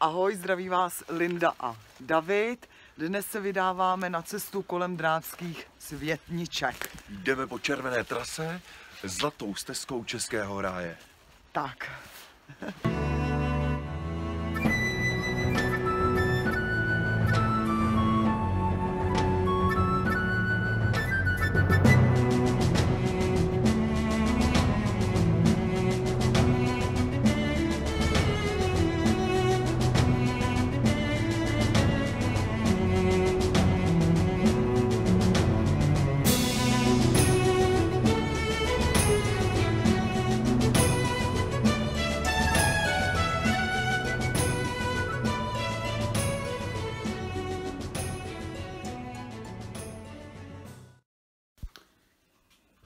Ahoj, zdraví vás Linda a David. Dnes se vydáváme na cestu kolem drábských světniček. Jdeme po červené trase zlatou stezkou Českého ráje. Tak.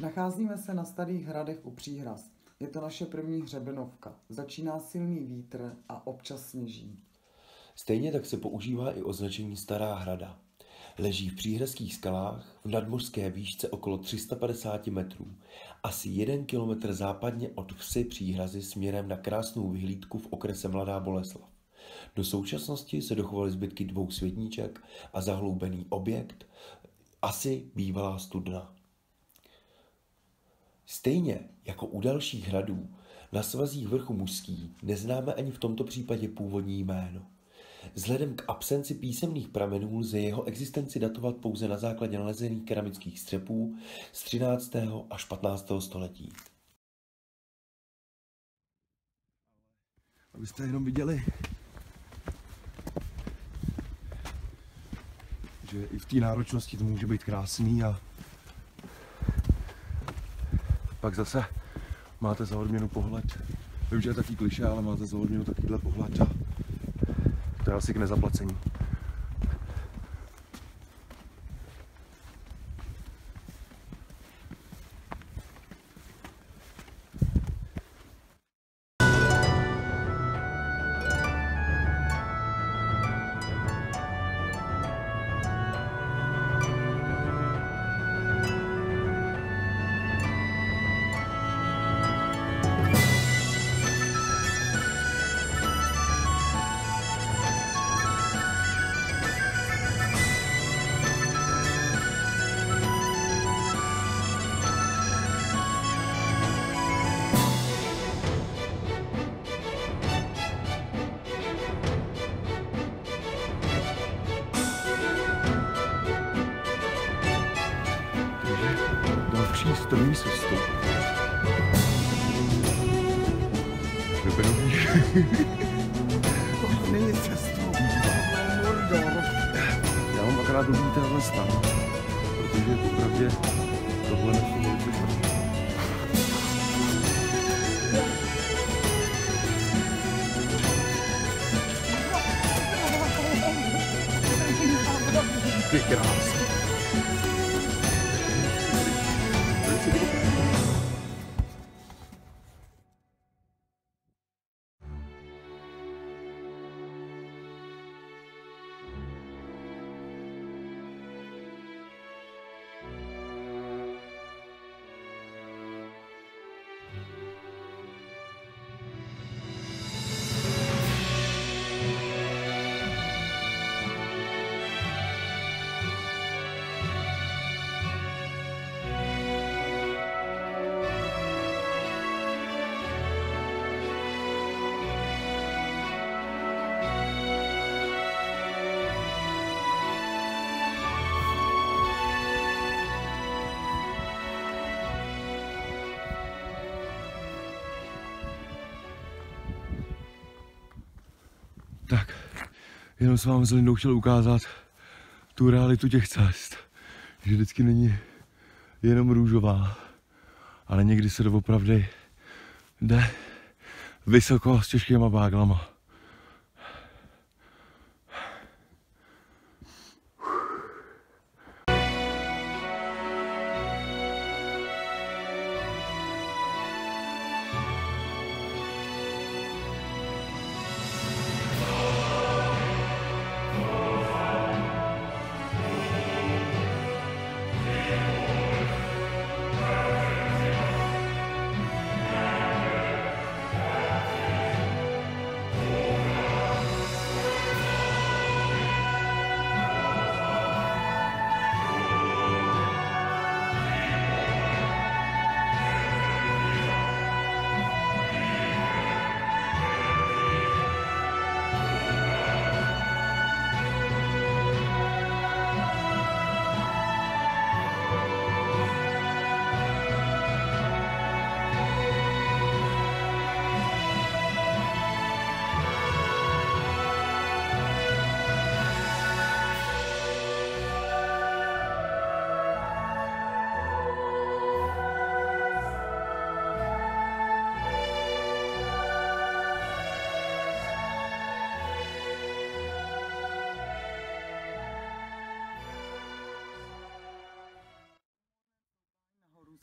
Nacházíme se na Starých hradech u Příhraz. Je to naše první hřebenovka. Začíná silný vítr a občas sněží. Stejně tak se používá i označení Stará hrada. Leží v příhrazských skalách v nadmořské výšce okolo 350 metrů, asi jeden kilometr západně od vsi příhrazy směrem na krásnou vyhlídku v okrese Mladá Boleslav. Do současnosti se dochovaly zbytky dvou světníček a zahloubený objekt, asi bývalá studna. Stejně jako u dalších hradů, na svazích vrchu Muský neznáme ani v tomto případě původní jméno. Vzhledem k absenci písemných pramenů lze jeho existenci datovat pouze na základě nalezených keramických střepů z 13. až 15. století. Abyste jenom viděli, že i v té náročnosti to může být krásný a pak zase máte za odměnu pohled. Vím, že je taky kliše, ale máte za odměnu takovýhle pohled a to je asi k nezaplacení. Další strmý cestu. Vyberový. To není cestou. Mordor. Já mám akorát dobrý tenhle stan, protože popravdě tohle nešlo vůbec Je Tak, jenom jsem vám s Lindou chtěl ukázat tu realitu těch cest. Že vždycky není jenom růžová, ale někdy se doopravdy jde vysoko s těžkýma báglama.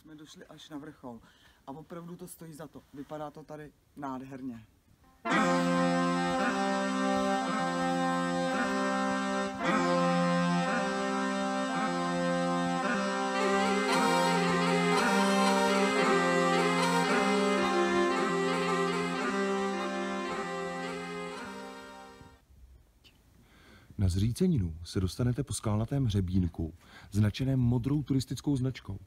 Jsme došli až na vrchol. A opravdu to stojí za to. Vypadá to tady nádherně. Na zříceninu se dostanete po skalnatém hřebínku, značeném modrou turistickou značkou.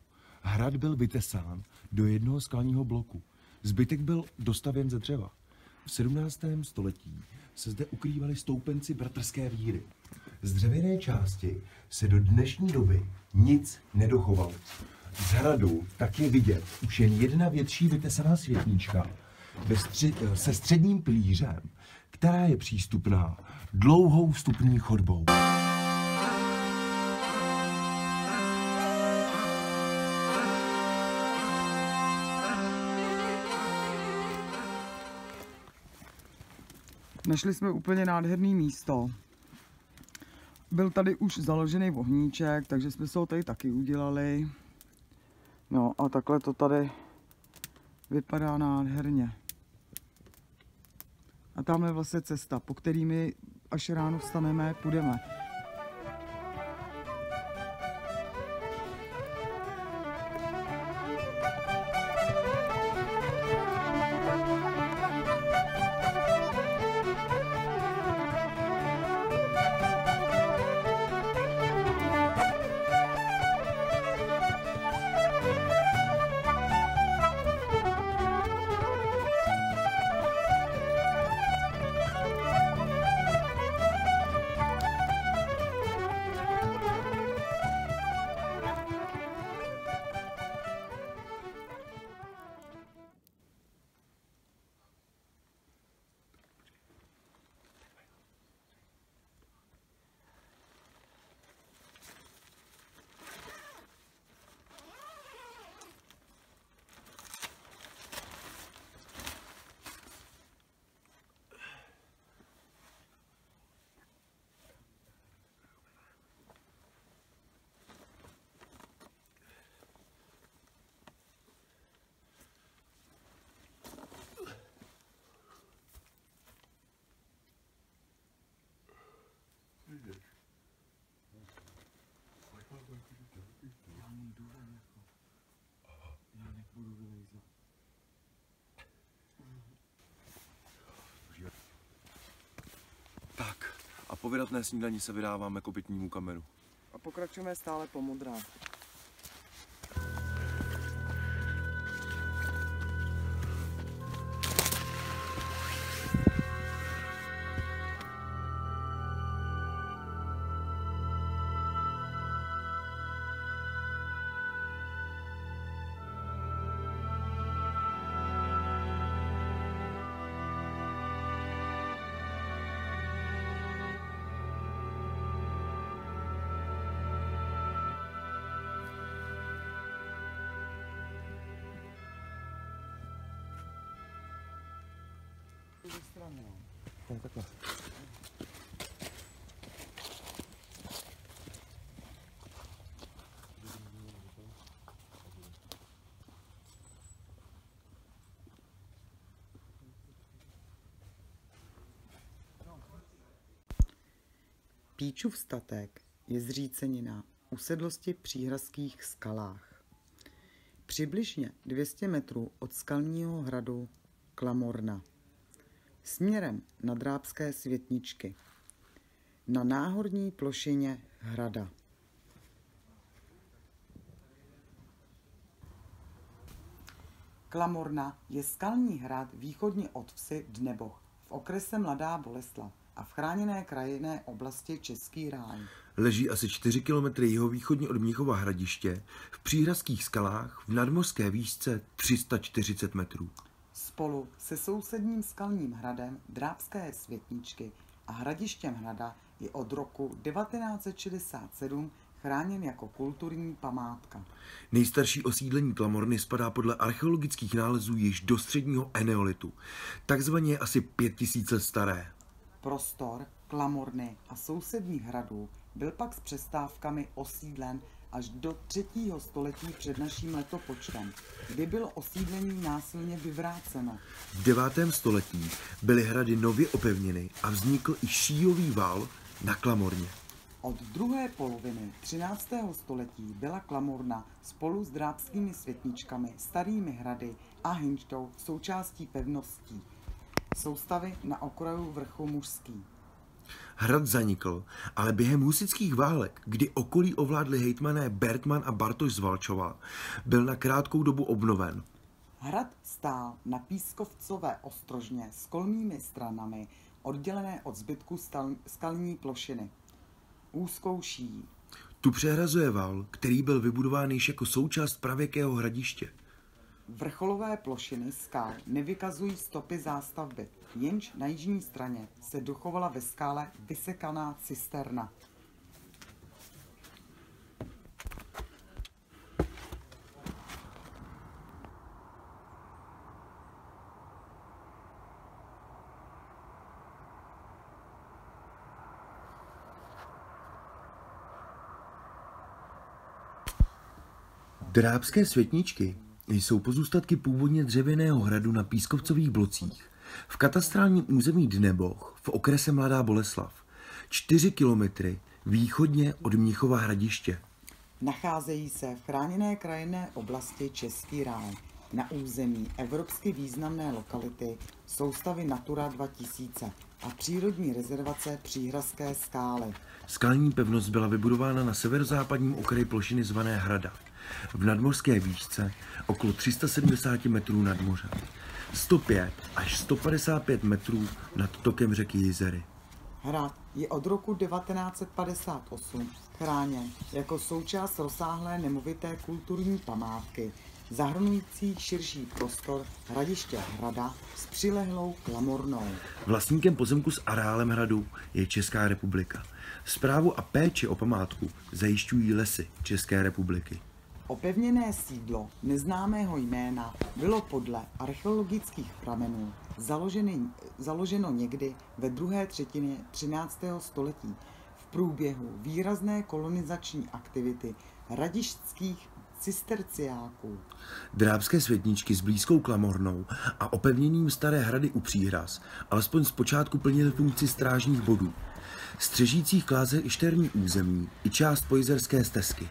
Hrad byl vytesán do jednoho skalního bloku. Zbytek byl dostavěn ze dřeva. V 17. století se zde ukrývali stoupenci bratrské víry. Z dřevěné části se do dnešní doby nic nedochovalo. Z hradu tak je vidět už jen jedna větší vytesaná světnička ve stři- se středním pilířem, která je přístupná dlouhou vstupní chodbou. Našli jsme úplně nádherný místo. Byl tady už založený vohníček, takže jsme se ho tady taky udělali. No a takhle to tady vypadá nádherně. A tam je vlastně cesta, po kterými až ráno vstaneme, půjdeme. Po vydatné snídani se vydáváme k obytnímu kamenu. A pokračujeme stále po modrách. Píčův statek je zřícenina usedlosti v příhradských skalách. Přibližně 200 metrů od skalního hradu Klamorna. Směrem na drábské světničky. Na náhorní plošině hrada. Klamorna je skalní hrad východně od vsi Dneboch v okrese Mladá Boleslav a v chráněné krajinné oblasti Český ráj. Leží asi 4 km jihovýchodně od Mnichova hradiště v příhradských skalách v nadmořské výšce 340 metrů. Spolu se sousedním skalním hradem Drábské světničky a hradištěm hrada je od roku 1967 chráněn jako kulturní památka. Nejstarší osídlení Klamorny spadá podle archeologických nálezů již do středního eneolitu. Takzvaně je asi 5000 let staré. Prostor Klamorny a sousedních hradů byl pak s přestávkami osídlen až do třetího století před naším letopočtem, kdy bylo osídlení násilně vyvráceno. V 9. století byly hrady nově opevněny a vznikl i šíjový vál na Klamorně. Od druhé poloviny 13. století byla Klamorna spolu s drábskými světničkami, starými hrady a hinštou součástí pevností soustavy na okraju vrchu mužský. Hrad zanikl, ale během husických válek, kdy okolí ovládli hejtmané Bertman a Bartoš z Valčova, byl na krátkou dobu obnoven. Hrad stál na pískovcové ostrožně s kolmými stranami, oddělené od zbytku stal- skalní plošiny. Úzkou šíjí. Tu přehrazuje val, který byl vybudován již jako součást pravěkého hradiště. Vrcholové plošiny skal nevykazují stopy zástavby, jenž na jižní straně se dochovala ve skále vysekaná cisterna. Drábské světničky jsou pozůstatky původně dřevěného hradu na pískovcových blocích v katastrálním území Dneboch v okrese Mladá Boleslav, 4 kilometry východně od Mnichova hradiště. Nacházejí se v chráněné krajinné oblasti Český ráj na území evropsky významné lokality soustavy Natura 2000 a přírodní rezervace Příhrazké skály. Skalní pevnost byla vybudována na severozápadním okraji plošiny zvané Hrada, v nadmořské výšce okolo 370 metrů nad mořem, 105 až 155 metrů nad tokem řeky Jizery. Hrad je od roku 1958 chráněn jako součást rozsáhlé nemovité kulturní památky, zahrnující širší prostor hradiště Hrada s přilehlou klamornou. Vlastníkem pozemku s areálem hradu je Česká republika. Zprávu a péči o památku zajišťují lesy České republiky. Opevněné sídlo neznámého jména bylo podle archeologických pramenů založeny, založeno někdy ve druhé třetině 13. století v průběhu výrazné kolonizační aktivity radišťských cisterciáků. Drábské světničky s blízkou klamornou a opevněním staré hrady u příhraz alespoň zpočátku plnily funkci strážních bodů, střežících klázeřterní území i část pojizerské stezky.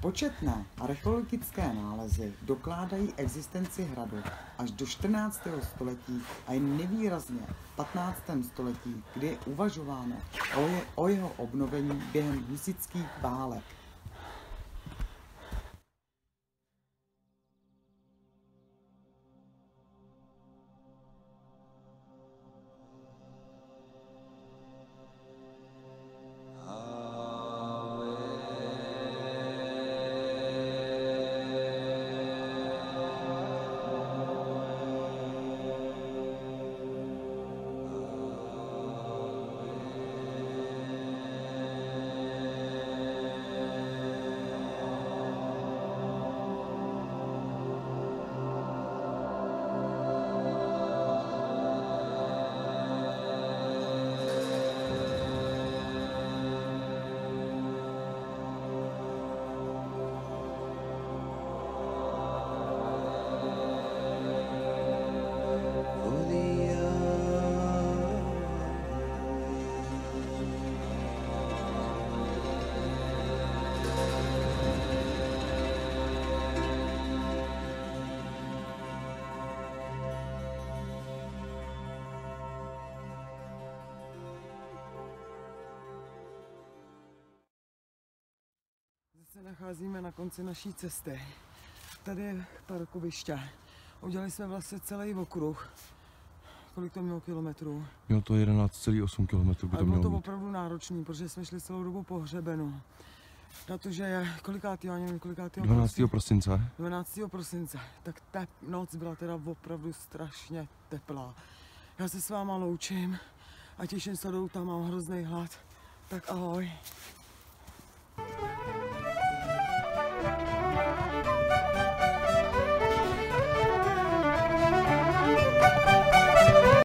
Početné archeologické nálezy dokládají existenci hradu až do 14. století a jen nevýrazně v 15. století, kdy je uvažováno o, je, o jeho obnovení během husických válek. Se nacházíme na konci naší cesty. Tady je parkoviště. Udělali jsme vlastně celý okruh. Kolik to mělo kilometrů? Mělo to 11,8 km by A to bylo to být. opravdu náročný, protože jsme šli celou dobu po hřebenu. Na to, že je kolikátýho, ani nevím, kolikátýho 12. prosince. 12. prosince, tak ta noc byla teda opravdu strašně teplá. Já se s váma loučím a těším se do tam, mám hrozný hlad. Tak ahoj.